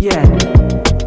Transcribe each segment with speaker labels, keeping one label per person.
Speaker 1: Yeah.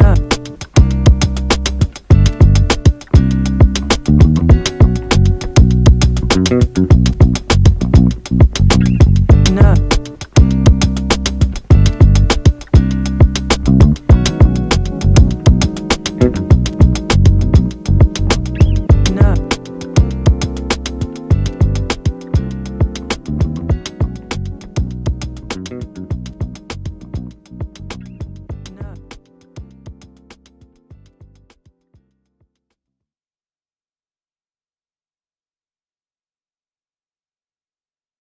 Speaker 1: up.
Speaker 2: Up.